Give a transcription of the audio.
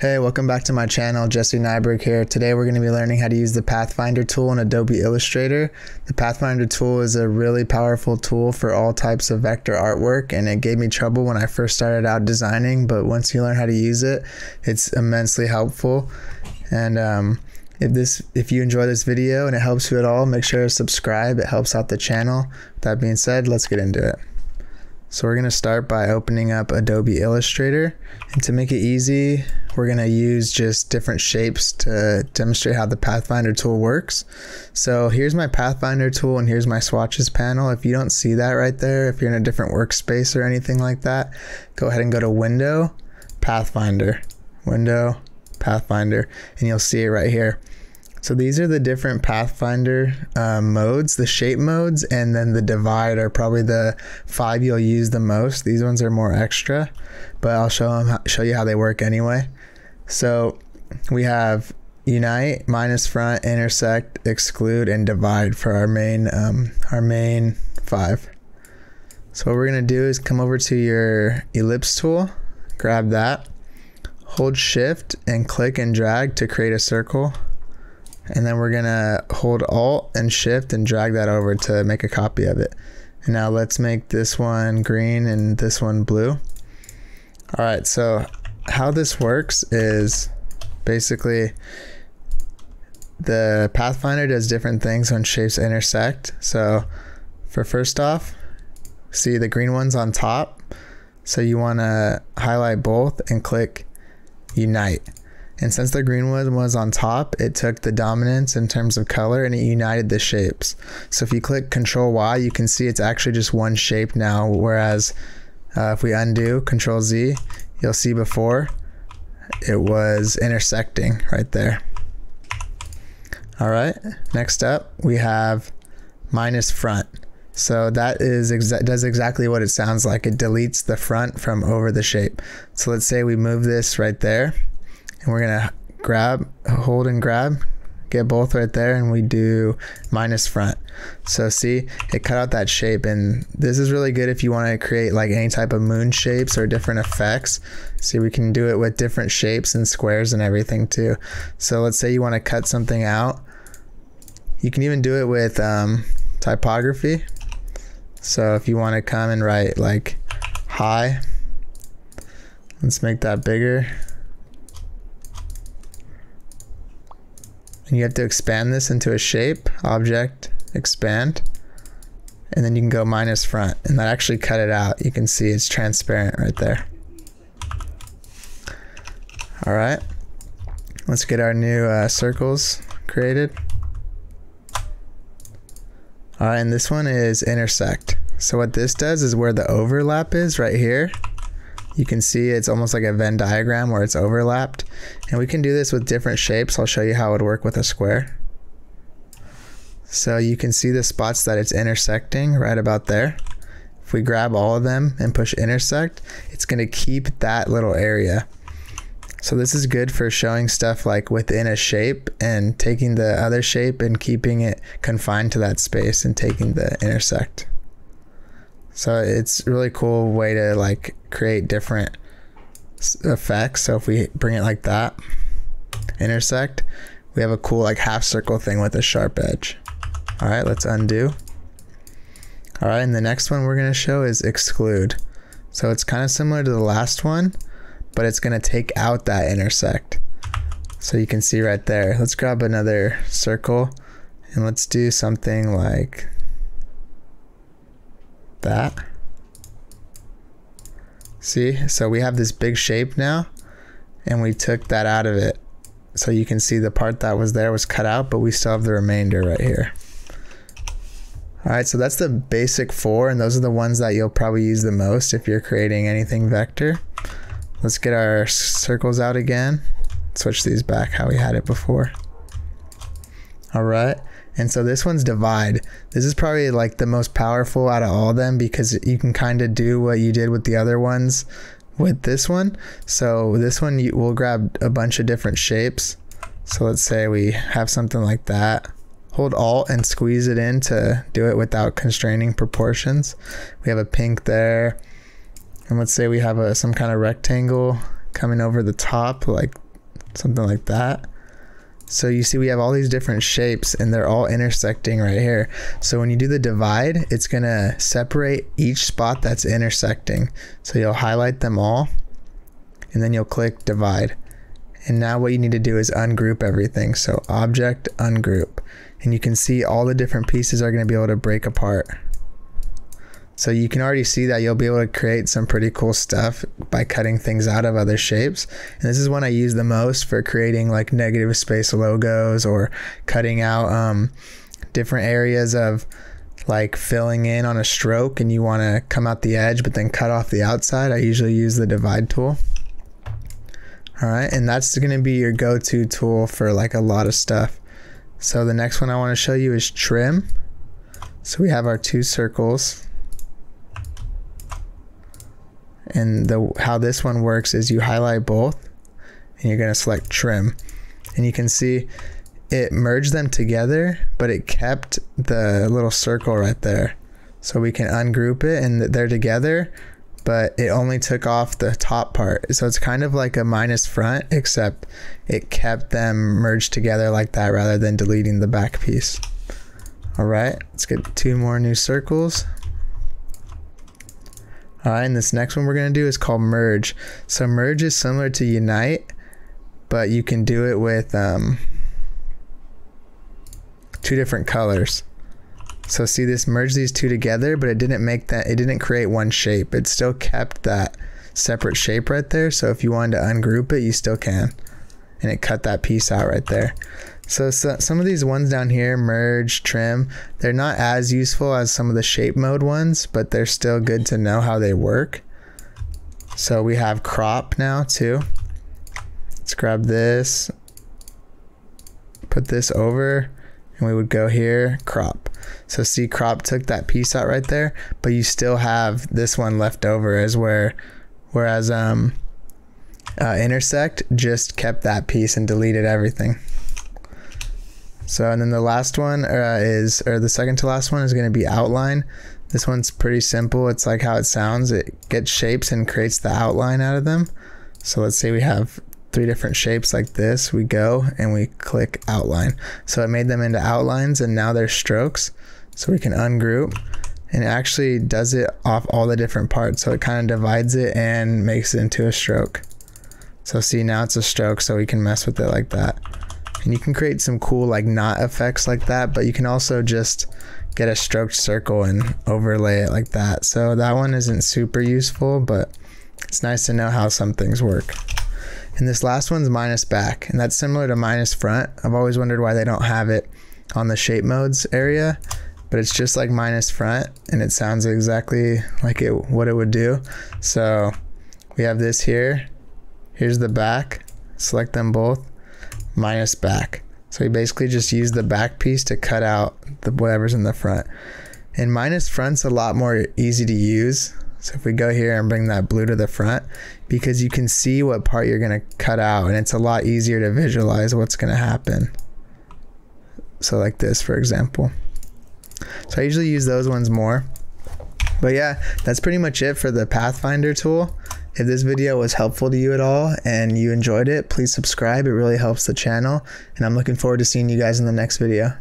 Hey, welcome back to my channel. Jesse Nyberg here. Today we're going to be learning how to use the Pathfinder tool in Adobe Illustrator. The Pathfinder tool is a really powerful tool for all types of vector artwork and it gave me trouble when I first started out designing, but once you learn how to use it, it's immensely helpful. And um, if this if you enjoy this video and it helps you at all, make sure to subscribe. It helps out the channel. that being said, let's get into it. So we're going to start by opening up Adobe Illustrator. And to make it easy, we're going to use just different shapes to demonstrate how the Pathfinder tool works. So here's my Pathfinder tool and here's my swatches panel. If you don't see that right there, if you're in a different workspace or anything like that, go ahead and go to Window, Pathfinder, Window, Pathfinder, and you'll see it right here. So these are the different Pathfinder uh, modes, the shape modes, and then the divide are probably the five you'll use the most. These ones are more extra, but I'll show them show you how they work anyway. So we have unite, minus front, intersect, exclude, and divide for our main um, our main five. So what we're gonna do is come over to your ellipse tool, grab that, hold shift and click and drag to create a circle and then we're gonna hold alt and shift and drag that over to make a copy of it. And now let's make this one green and this one blue. All right so how this works is basically the pathfinder does different things when shapes intersect. So for first off see the green ones on top? So you want to highlight both and click unite and since the green one was on top, it took the dominance in terms of color and it united the shapes. So if you click Control Y, you can see it's actually just one shape now. Whereas uh, if we undo Control Z, you'll see before it was intersecting right there. All right, next up we have minus front. So that is exa does exactly what it sounds like. It deletes the front from over the shape. So let's say we move this right there we're gonna grab, hold and grab, get both right there and we do minus front. So see, it cut out that shape and this is really good if you want to create like any type of moon shapes or different effects. See, we can do it with different shapes and squares and everything too. So let's say you want to cut something out. You can even do it with um, typography. So if you want to come and write like hi, let's make that bigger. And you have to expand this into a shape, object, expand, and then you can go minus front, and that actually cut it out. You can see it's transparent right there. All right, let's get our new uh, circles created. All right, and this one is intersect. So what this does is where the overlap is right here, you can see it's almost like a Venn diagram where it's overlapped. And we can do this with different shapes. I'll show you how it would work with a square. So you can see the spots that it's intersecting right about there. If we grab all of them and push intersect, it's going to keep that little area. So this is good for showing stuff like within a shape and taking the other shape and keeping it confined to that space and taking the intersect. So it's a really cool way to like create different effects. So if we bring it like that, intersect, we have a cool like half circle thing with a sharp edge. All right, let's undo. All right, and the next one we're gonna show is exclude. So it's kind of similar to the last one, but it's gonna take out that intersect. So you can see right there. Let's grab another circle and let's do something like that. See, so we have this big shape now and we took that out of it. So you can see the part that was there was cut out, but we still have the remainder right here. All right, so that's the basic four, and those are the ones that you'll probably use the most if you're creating anything vector. Let's get our circles out again. Switch these back how we had it before. All right, and so this one's divide. This is probably like the most powerful out of all of them because you can kind of do what you did with the other ones with this one. So this one you, we'll grab a bunch of different shapes. So let's say we have something like that. Hold Alt and squeeze it in to do it without constraining proportions. We have a pink there. And let's say we have a some kind of rectangle coming over the top like something like that. So you see we have all these different shapes and they're all intersecting right here. So when you do the divide, it's gonna separate each spot that's intersecting. So you'll highlight them all and then you'll click divide. And now what you need to do is ungroup everything. So object, ungroup. And you can see all the different pieces are gonna be able to break apart. So you can already see that you'll be able to create some pretty cool stuff by cutting things out of other shapes. And this is one I use the most for creating like negative space logos or cutting out um, different areas of like filling in on a stroke and you want to come out the edge but then cut off the outside. I usually use the divide tool. All right, and that's going to be your go-to tool for like a lot of stuff. So the next one I want to show you is trim. So we have our two circles and the how this one works is you highlight both and you're going to select trim. And you can see it merged them together but it kept the little circle right there. So we can ungroup it and they're together but it only took off the top part. So it's kind of like a minus front except it kept them merged together like that rather than deleting the back piece. All right let's get two more new circles all right, and this next one we're going to do is called merge. So merge is similar to unite, but you can do it with um, two different colors. So see this merge these two together, but it didn't make that, it didn't create one shape. It still kept that separate shape right there. So if you wanted to ungroup it, you still can. And it cut that piece out right there. So, so, some of these ones down here, merge, trim, they're not as useful as some of the shape mode ones, but they're still good to know how they work. So we have crop now too. Let's grab this, put this over, and we would go here, crop. So see crop took that piece out right there, but you still have this one left over as where, whereas um, uh, intersect just kept that piece and deleted everything. So, and then the last one uh, is, or the second to last one is going to be outline. This one's pretty simple. It's like how it sounds. It gets shapes and creates the outline out of them. So let's say we have three different shapes like this. We go and we click outline. So it made them into outlines and now they're strokes. So we can ungroup and it actually does it off all the different parts. So it kind of divides it and makes it into a stroke. So see now it's a stroke so we can mess with it like that. And you can create some cool like knot effects like that, but you can also just get a stroked circle and overlay it like that. So that one isn't super useful, but it's nice to know how some things work. And this last one's minus back, and that's similar to minus front. I've always wondered why they don't have it on the shape modes area, but it's just like minus front, and it sounds exactly like it what it would do. So we have this here. Here's the back. Select them both minus back. So we basically just use the back piece to cut out the whatever's in the front. And minus front's a lot more easy to use. So if we go here and bring that blue to the front, because you can see what part you're gonna cut out and it's a lot easier to visualize what's gonna happen. So like this, for example. So I usually use those ones more. But yeah, that's pretty much it for the Pathfinder tool. If this video was helpful to you at all and you enjoyed it, please subscribe. It really helps the channel. And I'm looking forward to seeing you guys in the next video.